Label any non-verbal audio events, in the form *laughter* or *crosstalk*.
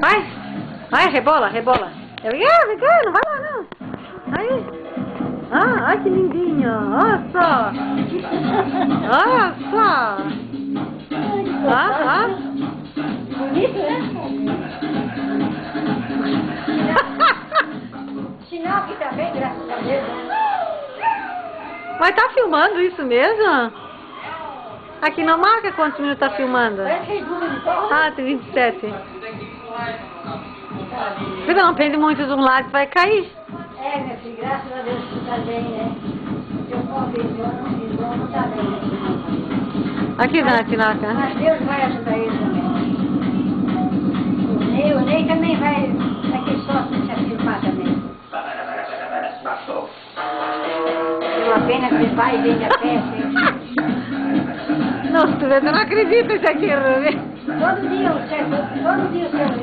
Vai, vai, rebola, rebola. Eu, ah, cá, não vai lá não. Aí. Ah, ai que lindinho. Olha só. Olha só. Ah, ah. Bonito, né? *laughs* Sinal que tá bem, graças a Deus. Mas tá filmando isso mesmo? Aqui não marca quantos minutos tá filmando. Só. Ah, tem 27. Se não pende muito de um lado, vai cair. É, meu filho, graças a Deus que tá bem, né? Eu confio, eu não fiz, eu não tá bem, né? Aqui na Tinaca. Mas Deus vai ajudar ele também. O Ney, o Ney também vai, aquele sócio se afirmar também. Uma pena que vai e vende a peça? Nossa, tu não acredita isso aqui, Ruby. Todo dia, todo dia o seu